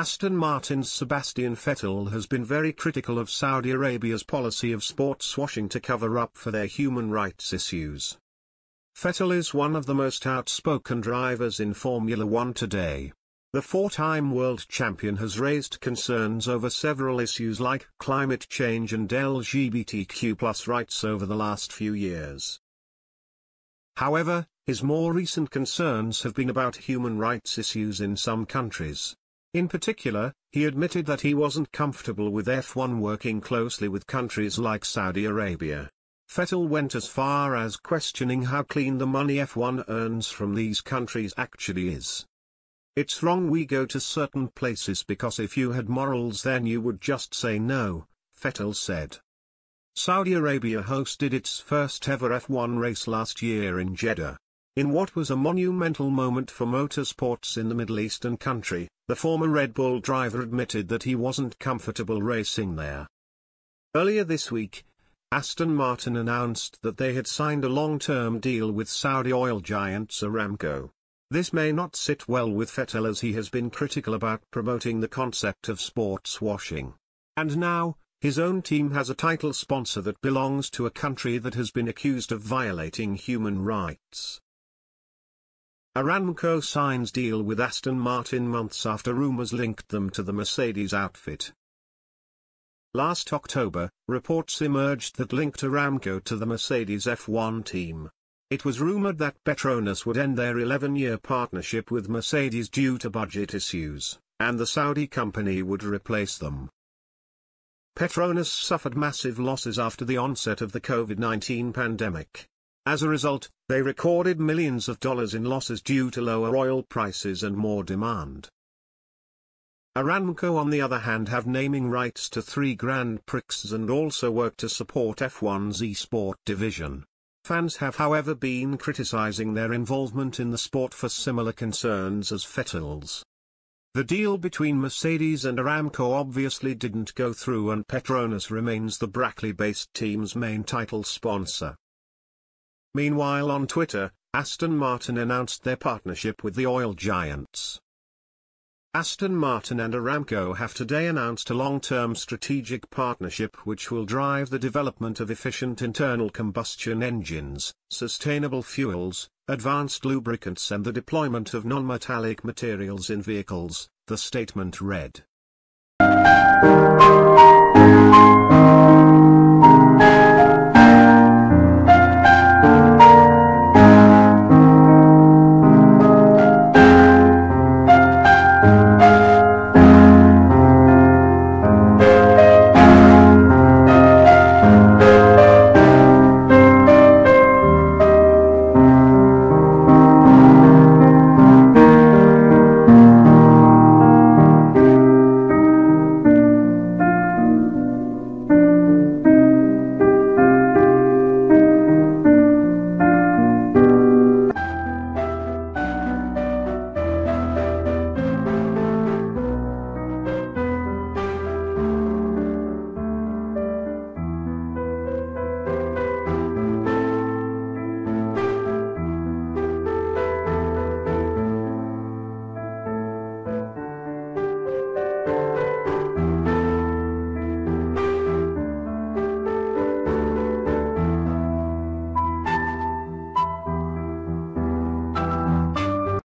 Aston Martin's Sebastian Vettel has been very critical of Saudi Arabia's policy of sports washing to cover up for their human rights issues. Vettel is one of the most outspoken drivers in Formula One today. The four-time world champion has raised concerns over several issues like climate change and LGBTQ rights over the last few years. However, his more recent concerns have been about human rights issues in some countries. In particular, he admitted that he wasn't comfortable with F1 working closely with countries like Saudi Arabia. Vettel went as far as questioning how clean the money F1 earns from these countries actually is. It's wrong we go to certain places because if you had morals then you would just say no, Vettel said. Saudi Arabia hosted its first ever F1 race last year in Jeddah. In what was a monumental moment for motorsports in the Middle Eastern country, the former Red Bull driver admitted that he wasn't comfortable racing there. Earlier this week, Aston Martin announced that they had signed a long-term deal with Saudi oil giant Aramco. This may not sit well with Vettel as he has been critical about promoting the concept of sports washing. And now, his own team has a title sponsor that belongs to a country that has been accused of violating human rights. Aramco signs deal with Aston Martin months after rumors linked them to the Mercedes outfit. Last October, reports emerged that linked Aramco to the Mercedes F1 team. It was rumored that Petronas would end their 11-year partnership with Mercedes due to budget issues, and the Saudi company would replace them. Petronas suffered massive losses after the onset of the COVID-19 pandemic. As a result, they recorded millions of dollars in losses due to lower oil prices and more demand. Aramco on the other hand have naming rights to three Grand Prix and also work to support F1's eSport division. Fans have however been criticizing their involvement in the sport for similar concerns as Vettel's. The deal between Mercedes and Aramco obviously didn't go through and Petronas remains the Brackley-based team's main title sponsor. Meanwhile on Twitter, Aston Martin announced their partnership with the oil giants. Aston Martin and Aramco have today announced a long-term strategic partnership which will drive the development of efficient internal combustion engines, sustainable fuels, advanced lubricants and the deployment of non-metallic materials in vehicles, the statement read.